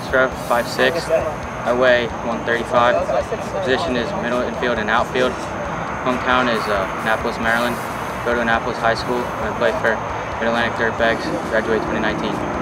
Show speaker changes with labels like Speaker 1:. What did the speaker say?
Speaker 1: Kasprow, 5'6". I weigh 135. Position is middle infield and outfield. Hometown is uh, Annapolis, Maryland. Go to Annapolis High School. I play for Mid-Atlantic Dirtbags. Graduate 2019.